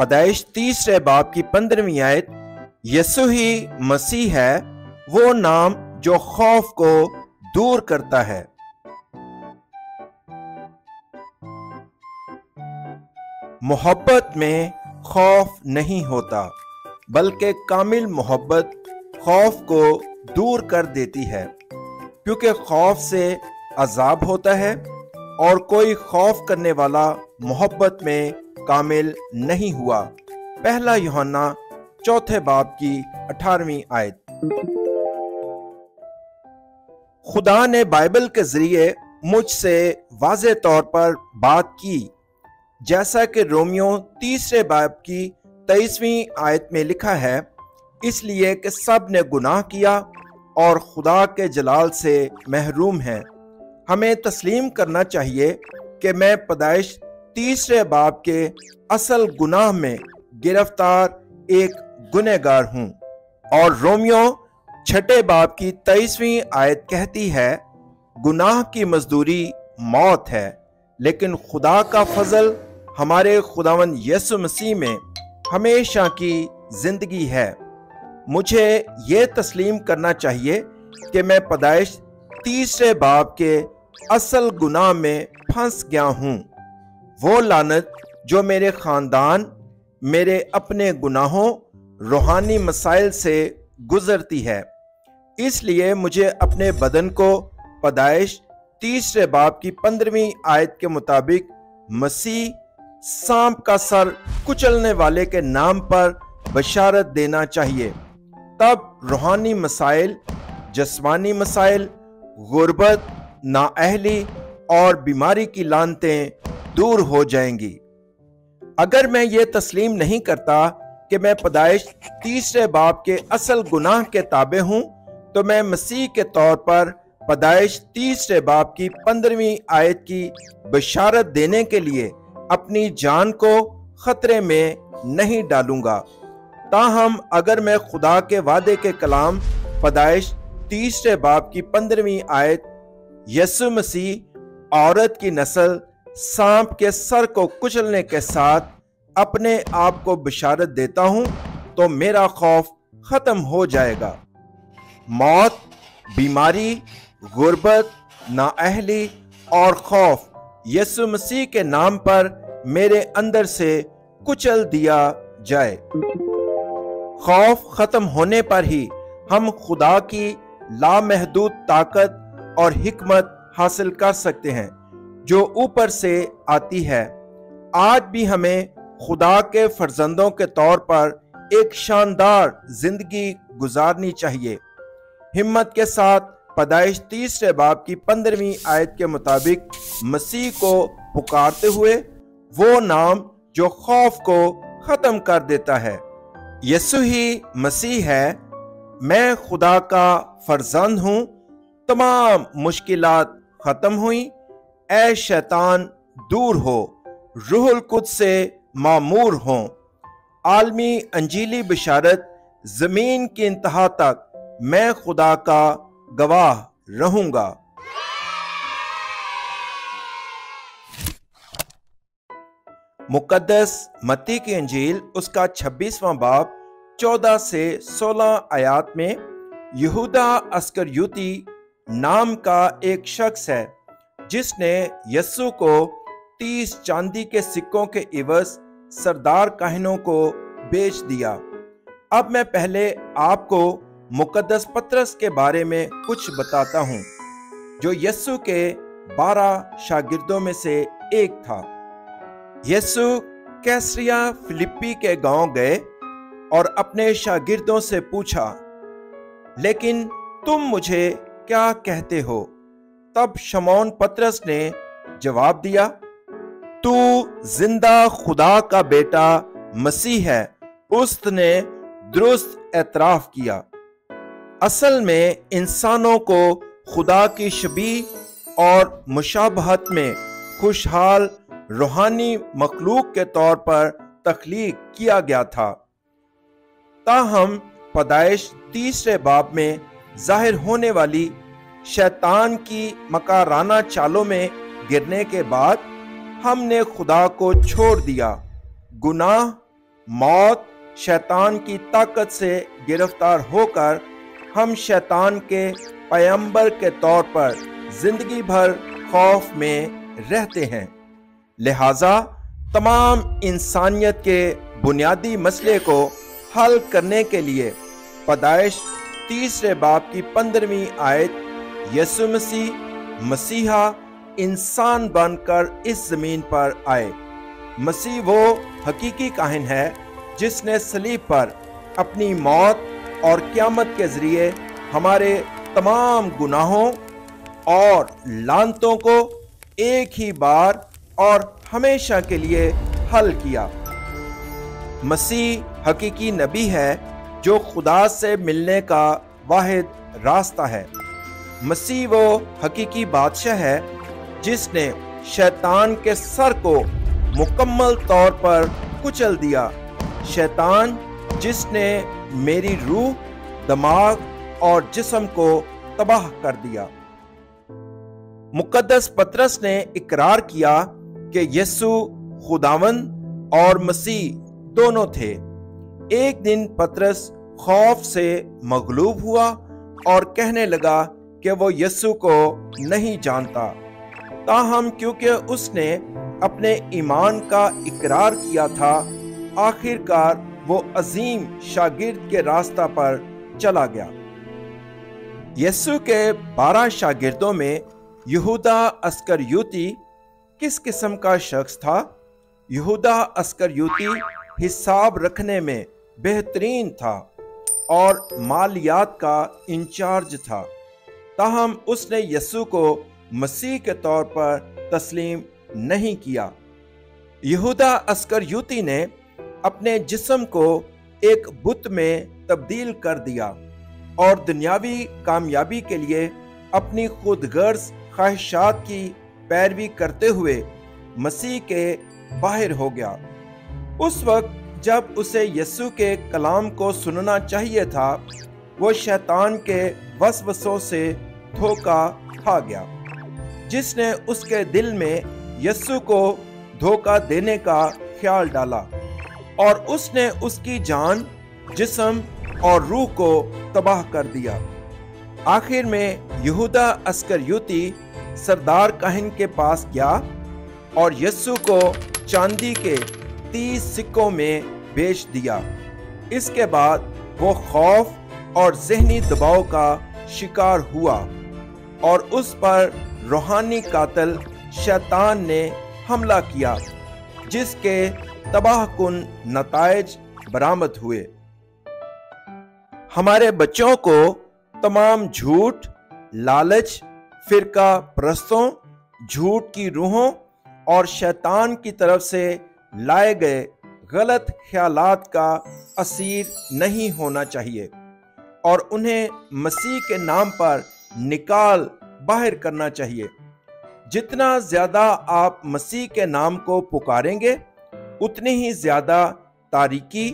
पैदाइश तीसरे बाप की पंद्रहवीं आयत यसु ही मसीह है, वो नाम जो खौफ को दूर करता है। मोहब्बत में खौफ नहीं होता, बल्कि कामिल मोहब्बत खौफ को दूर कर देती है, क्योंकि खौफ से अजाब होता है और कोई खौफ करने वाला मोहब्बत में कामिल नहीं हुआ। पहला योहन्ना चौथे बाब की अठारहवीं आयत। खुदा ने बाइबल के ज़रिए मुझसे वाज तौर पर बात की, जैसा कि रोमियो तीसरे बाब की तेईसवीं आयत में लिखा है, इसलिए कि सबने गुनाह किया और खुदा के जलाल से महरूम हैं। हमें तस्लीम करना चाहिए कि मैं पैदाइश तीसरे बाप के असल गुनाह में गिरफ़्तार एक गुनहगार हूँ। और रोमियो छठे बाप की तेईसवीं आयत कहती है, गुनाह की मजदूरी मौत है, लेकिन खुदा का फजल हमारे खुदावन यसु मसीह में हमेशा की ज़िंदगी है। मुझे ये तस्लीम करना चाहिए कि मैं पैदाइश तीसरे बाप के असल गुनाह में फंस गया हूँ। वो लानत जो मेरे ख़ानदान, मेरे अपने गुनाहों, रूहानी मसाइल से गुजरती है। इसलिए मुझे अपने बदन को पदाइश तीसरे बाप की पंद्रहवीं आयत के मुताबिक मसीह, सांप का सर कुचलने वाले के नाम पर बशारत देना चाहिए। तब रूहानी मसाइल, जस्मानी मसाइल, गुर्बत, नाअहली और बीमारी की लानतें दूर हो जाएँगी। अगर मैं ये तस्लीम नहीं करता कि मैं पैदाइश तीसरे बाप के असल गुनाह के ताबे हूँ तो मैं मसीह के तौर पर पैदाइश तीसरे बाप की पंद्रहवीं आयत की बशारत देने के लिए अपनी जान को खतरे में नहीं डालूँगा। ताहम अगर मैं खुदा के वादे के कलाम पैदाइश तीसरे बाप की पंद्रहवीं आयत यसु मसीह औरत की नस्ल सांप के सर को कुचलने के साथ अपने आप को बिशारत देता हूँ तो मेरा खौफ खत्म हो जाएगा। मौत, बीमारी, गुर्बत, नाअहली और खौफ यसु मसीह के नाम पर मेरे अंदर से कुचल दिया जाए। खौफ खत्म होने पर ही हम खुदा की लामहदूद ताकत और हिकमत हासिल कर सकते हैं। जो ऊपर से आती है। आज भी हमें खुदा के फर्जंदों के तौर पर एक शानदार ज़िंदगी गुजारनी चाहिए। हिम्मत के साथ पदाइश तीसरे बाब की पंद्रहवीं आयत के मुताबिक मसीह को पुकारते हुए वो नाम जो खौफ को खत्म कर देता है। यसु ही मसीह है। मैं खुदा का फर्जंद हूँ। तमाम मुश्किलात खत्म हुई। ए शैतान, दूर हो। रूहुल कुद से मामूर हो। आलमी अंजीली बिशारत, ज़मीन की इंतहा तक मैं खुदा का गवाह रहूँगा। मुकदस मत्ती की अंजील, उसका छब्बीसवां बाप चौदह से सोलह आयात में, यहूदा अस्कर युति नाम का एक शख्स है। जिसने यस्सु को तीस चांदी के सिक्कों के इवज सरदार कहनों को बेच दिया। अब मैं पहले आपको मुकदस पत्रस के बारे में कुछ बताता हूँ, जो यस्सु के बारह शागिर्दों में से एक था। यस्सु कैसरिया फिलिपी के गाँव गए और अपने शागिर्दों से पूछा, लेकिन तुम मुझे क्या कहते हो? तब शमौन पत्रस ने जवाब दिया, तू ज़िंदा खुदा का बेटा मसीह है, उसने दुरुस्त एतराफ किया। असल में इंसानों को खुदा की शबी और मुशाबहत में खुशहाल, रूहानी मखलूक के तौर पर तख्लीक किया गया था। ताहम पदाइश तीसरे बाब में ज़ाहिर होने वाली शैतान की मकाराना चालों में गिरने के बाद हमने खुदा को छोड़ दिया। गुनाह, मौत, शैतान की ताकत से गिरफ़्तार होकर हम शैतान के पैम्बर के तौर पर ज़िंदगी भर खौफ में रहते हैं। लिहाजा तमाम इंसानियत के बुनियादी मसले को हल करने के लिए पदाइश तीसरे बाप की पंद्रहवीं आयत यसु मसीह, मसीहा, इंसान बनकर इस ज़मीन पर आए। मसीह वो हकीकी काहिन है, जिसने सलीब पर अपनी मौत और क्यामत के ज़रिए हमारे तमाम गुनाहों और लानतों को एक ही बार और हमेशा के लिए हल किया। मसीह हकीकी नबी है, जो खुदा से मिलने का वाहिद रास्ता है। मसीह वो हकीकी बादशाह है, जिसने शैतान के सर को मुकम्मल तौर पर कुचल दिया। शैतान, जिसने मेरी रूह, दिमाग और जिस्म को तबाह कर दिया। मुकद्दस पत्रस ने इकरार किया कि यीशु खुदावन और मसीह दोनों थे। एक दिन पत्रस खौफ से मगलूब हुआ और कहने लगा कि वो यीशु को नहीं जानता। ताहम क्योंकि उसने अपने ईमान का इकरार किया था, आखिरकार वो अजीम शागिर्द के रास्ता पर चला गया। यस्सु के बारह शागिर्दों में यहूदा अस्कर युति किस किस्म का शख्स था? यहूदा अस्कर युति हिसाब रखने में बेहतरीन था और मालियात का इंचार्ज था। ताहम उसने यस्सु को मसीह के तौर पर तस्लीम नहीं किया। यहूदा अस्कर युति ने अपने जिस्म को एक बुत में तब्दील कर दिया और दुनियावी कामयाबी के लिए अपनी खुदगर्ज ख्वाहिशात की पैरवी करते हुए मसीह के बाहर हो गया। उस वक्त जब उसे यस्सु के कलाम को सुनना चाहिए था, वो शैतान के वसवसों से धोखा खा गया। जिसने उसके दिल में यस्सु को धोखा देने का ख्याल डाला और उसने उसकी जान, जिसम और रूह को तबाह कर दिया। आखिर में यहूदा अस्कर युति सरदार कहन के पास गया और यस्सु को चांदी के तीस सिक्कों में बेच दिया। इसके बाद वो खौफ और जहनी दबाव का शिकार हुआ। और उस पर रूहानी कातल शैतान ने हमला किया, जिसके तबाह कुन नतज बरामद हुए। हमारे बच्चों को तमाम झूठ, लालच, फिरका प्रस्तों, झूठ की रूहों और शैतान की तरफ़ से लाए गए गलत ख्यालात का असीर नहीं होना चाहिए और उन्हें मसीह के नाम पर निकाल बाहर करना चाहिए। जितना ज़्यादा आप मसीह के नाम को पुकारेंगे, उतनी ही ज़्यादा तारीकी,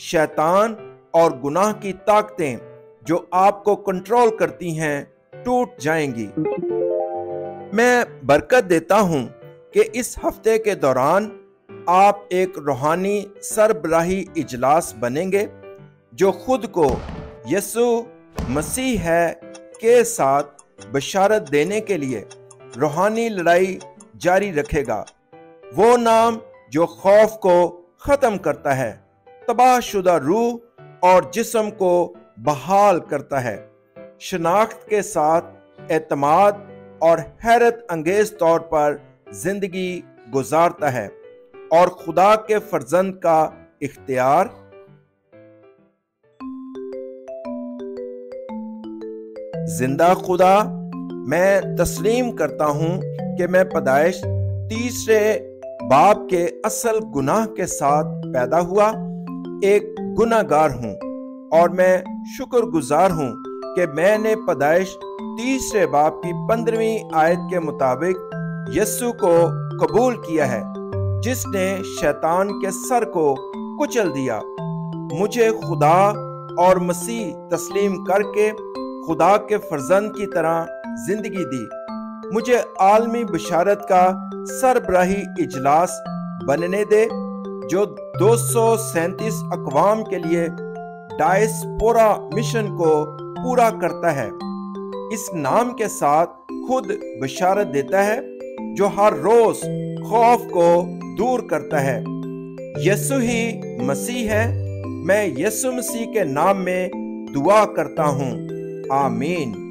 शैतान और गुनाह की ताकतें जो आपको कंट्रोल करती हैं, टूट जाएँगी। मैं बरकत देता हूँ कि इस हफ़्ते के दौरान आप एक रूहानी सरबराही इजलास बनेंगे, जो खुद को यसु मसीह है के साथ बशारत देने के लिए रूहानी लड़ाई जारी रखेगा। वो नाम जो खौफ को ख़त्म करता है, तबाहशुदा रूह और जिस्म को बहाल करता है। शनाख्त के साथ एतमाद और हैरत अंगेज तौर पर ज़िंदगी गुजारता है और खुदा के फर्जंद का इख्तियार ज़िंदा खुदा, मैं तस्लीम करता हूँ कि मैं पैदाइश तीसरे बाप के असल गुनाह के साथ पैदा हुआ, एक गुनागार हूँ और मैं शुक्रगुजार हूँ कि मैंने पैदाइश तीसरे बाप की पंद्रहवीं आयत के मुताबिक यस्सु को कबूल किया है, जिसने शैतान के सर को कुचल दिया। मुझे खुदा और मसीह तस्लीम करके खुदा के फर्जंद की तरह ज़िंदगी दी। मुझे आलमी बशारत का सरबराही इजलास बनने दे, जो दो अकवाम के लिए डायस्पोरा मिशन को पूरा करता है। इस नाम के साथ खुद बशारत देता है, जो हर रोज खौफ को दूर करता है। यसु ही मसीह है, मैं यसु मसीह के नाम में दुआ करता हूँ। Amen.